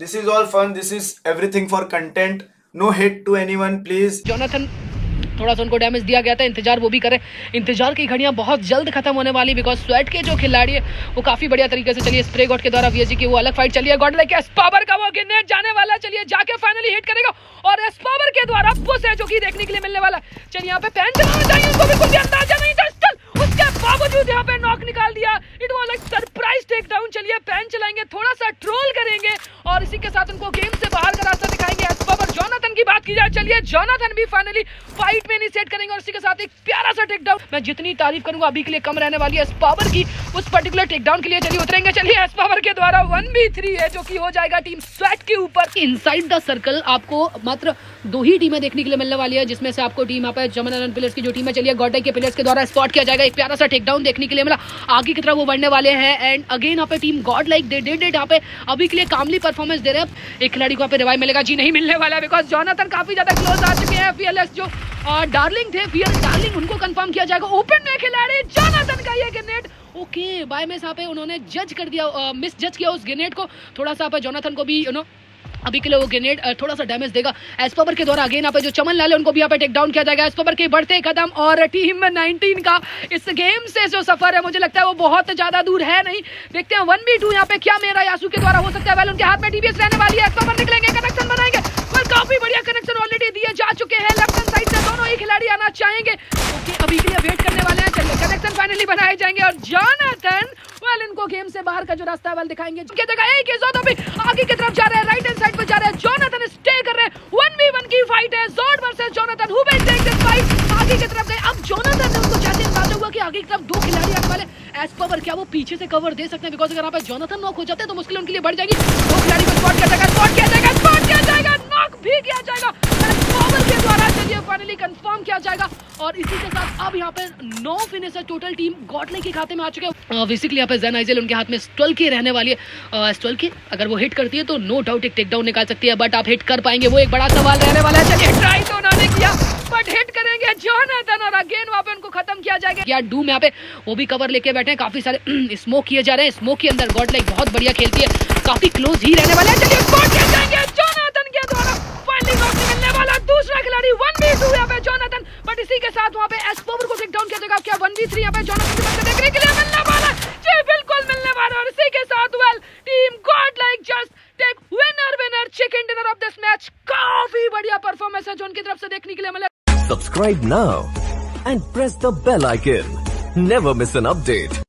This is all fun. This is everything for content. No hate to anyone, please. Jonathan थोड़ा सा उनको damage दिया गया था। इंतज़ार वो भी करें। इंतज़ार की घड़ियाँ बहुत जल्द खत्म होने वाली बिकॉज़ स्वेट के जो खिलाड़ी है वो काफ़ी बढ़िया तरीके से चलिए स्प्रे गॉड के द्वारा वीएसजी की वो अलग फाइट चलिए गॉड लाइक एस पावर का वो गिरने जाने वाला चलिए जाके फाइनली हिट करेगा। और एस पावर के द्वारा पुश है जो कि देखने के लिए मिलने वाला चलिए यहाँ पे पैन चलिए पैन चलाएँगे, थोड़ा सा ट्रोल करेंगे और इसी के साथ उनको गेम से बाहर का रास्ता दिखाएँगे। एस और जॉनाथन की जाए चलिए जॉनाथन भी फाइनली फाइट में इनिशिएट करेंगे और इसी के साथ एक प्यारा सा टेक डाउन मैं जितनी तारीफ़ करूँगा अभी के लिए कम रहने वाली है एस पावर की उस पर्टिकुलर टेक डाउन के लिए चलिए उतरेंगे चलिए एस पावर के द्वारा वन बी थ्री है जो कि हो जाएगा टीम स्वेट के ऊपर इनसाइड द सर्कल आपको मात्र दो ही टीमें देखने के लिए मिलने वाली है जिसमें से आपको टीम यहाँ पे जमन प्लेयर्स की जो टीम है चलिए गॉडे के प्लेयर्स के द्वारा स्पॉट किया जाएगा एक प्यारा सा टेक डाउन देखने के लिए मिला आगे की तरफ़ वो बढ़ने वाले हैं एंड अगेन यहाँ पे team god like they did यहाँ पे अभी के लिए कामली परफॉर्मेंस दे रहे हैं एक खिलाड़ी को यहाँ पे रिवाइव मिलेगा जी नहीं मिलने वाला है बिकॉज़ जॉनाथन काफ़ी ज़्यादा क्लोज आ चुके हैं फीएलएस जो डार्लिंग थे फियर डार्लिंग उनको कंफर्म किया जाएगा। ओपन में खिलाड़ी जॉनाथन का ये ग्रेनेड ओके बाय में पे उन्होंने जज कर दिया मिस जज किया उस ग्रेनेड को। थोड़ा सा जॉनाथन को भी यू नो अभी के लिए वो ग्रेनेड थोड़ा सा डैमेज देगा। एसपबर के द्वारा अगेन पे जो चमन लाल है, उनको भी यहाँ पे टेक डाउन किया जाएगा। एसपबर के बढ़ते कदम, और टीम 19 का इस गेम से जो सफ़र है, मुझे लगता है वो बहुत ज़्यादा दूर है नहीं। देखते हैं वन बी टू यहाँ पे क्या मेरा यासू के द्वारा हो सकता है। वेल उनके हाथ में टीबीएस रहने वाली है। एसपबर निकलेंगे कनेक्शन बनाएँगे। काफ़ी बढ़िया कनेक्शन ऑलरेडी दिए जा चुके हैं लेफ़्ट हैंड साइड से दोनों ही खिलाड़ी आना चाहेंगे ओके अभी के लिए वेट करने वाले हैं चलिए कनेक्शन बनाए जाएँगे और जॉनाथन वेल इनको गेम से बाहर का जो रास्ता है वेल दिखाएँगे। उनके जगह एक जोन अभी आगे की तरफ़ जा रहे हैं राइट हैंड साइड पर जा रहे हैं। जॉनाथन स्टे कर रहे हैं। वन वी वन की फाइट है। जोड versus Jonathan who will take this fight आगे की तरफ़ गए। अब जॉनाथन ने उनको जैसे अंदाज़ा हुआ कि आगे की तरफ़ दो खिलाड़ी आने वाले एज पवर क्या वो पीछे से कवर दे सकते हैं? बिकॉज़ अगर यहाँ पे जॉनाथन नॉक हो जाते हैं तो मुश्किल उनके लिए बढ़ जाएगी। दो खिलाड़ी को स्पॉट किया जाएगा स्पॉट किया जाएगा स्पॉट किया जाएगा नॉक भी किया जाएगा पावर के द्वारा चलिए फाइनली कंफर्म किया जाएगा और इसी के साथ अब यहाँ पे नौ फिनिशर टोटल टीम गॉडले के खाते में आ चुके हैं। बेसिकली यहाँ पे जैन आइजल उनके हाथ में स्टल के रहने वाली है। स्टल के अगर वो हिट करती है तो नो डाउट एक टेक डाउन निकाल सकती है बट आप हिट कर पाएँगे। वो एक बड़ा सवाल रहने वाला है। ट्राई तो उन्होंने किया बट हिट करेंगे जॉनाथन और अगेन वहाँ पे उनको खत्म किया जाएगा। या डूम यहाँ पे, वो भी कवर लेके बैठे हैं। काफ़ी सारे स्मोक किए जा रहे हैं। स्मोक के अंदर गॉड लाइक बहुत बढ़िया खेलती है। काफ़ी क्लोज ही रहने वाले हैं। चलिए इसी के साथ वहाँ पे एस पोवर को टेक डाउन किया। जाएगा क्या वन वी थ्री यहाँ पे से देखने के लिए मिलने वाला जी, बिल्कुल मिलने वाला और इसी के साथ well team god like just take winner winner chicken dinner of this match काफ़ी बढ़िया परफॉर्मेंस है जो उनकी तरफ़ से देखने के लिए मिला। Subscribe now and press the bell icon never miss an update.